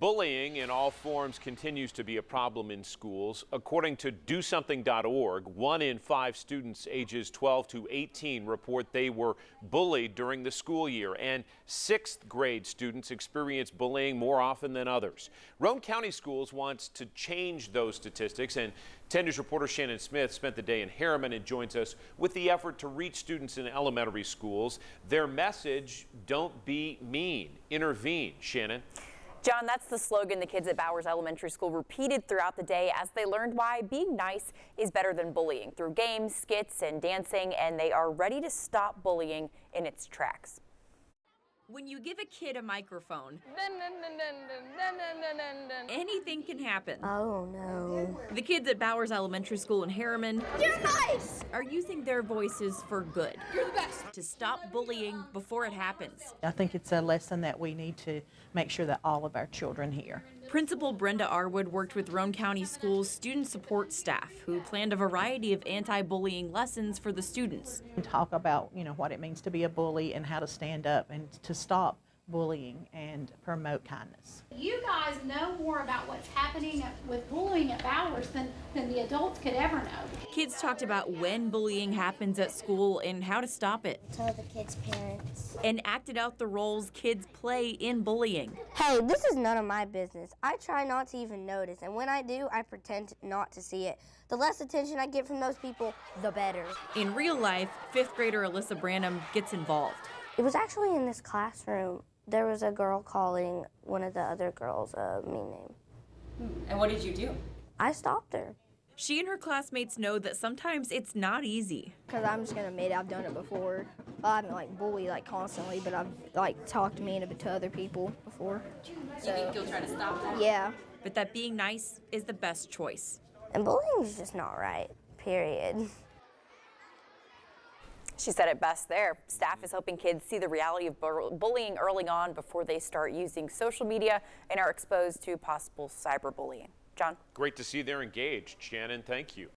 Bullying in all forms continues to be a problem in schools. According to DoSomething.org, one in five students ages 12 to 18 report they were bullied during the school year, and sixth grade students experience bullying more often than others. Roane County Schools wants to change those statistics, and 10 News reporter Shannon Smith spent the day in Harriman and joins us with the effort to reach students in elementary schools. Their message, don't be mean, intervene. Shannon. John, that's the slogan the kids at Bowers Elementary School repeated throughout the day as they learned why being nice is better than bullying through games, skits, and dancing, and they are ready to stop bullying in its tracks. When you give a kid a microphone, anything can happen. Oh no. The kids at Bowers Elementary School in Harriman You're nice! are using their voices for good. You're the best. To stop bullying before it happens. I think it's a lesson that we need to make sure that all of our children hear. Principal Brenda Arwood worked with Roane County Schools student support staff who planned a variety of anti-bullying lessons for the students. Talk about, you know, what it means to be a bully and how to stand up and to stop bullying and promote kindness. You guys know more about what's happening with bullying at Bowers than, than the adults could ever know. Kids talked about when bullying happens at school and how to stop it, Tell the kids' parents. and acted out the roles kids play in bullying. Hey, this is none of my business. I try not to even notice, and when I do, I pretend not to see it. The less attention I get from those people, the better. In real life, fifth grader Alyssa Branham gets involved. It was actually in this classroom. There was a girl calling one of the other girls a mean name. And what did you do? I stopped her. She and her classmates know that sometimes it's not easy. Because I'm just gonna admit I've done it before. I haven't like bullied like constantly, but I've like talked mean to other people before. You think you'll try to stop that? Yeah. But that being nice is the best choice. And bullying is just not right, period. She said it best there. Staff mm-hmm. is helping kids see the reality of bu- bullying early on before they start using social media and are exposed to possible cyberbullying. John? Great to see they're engaged. Shannon, thank you.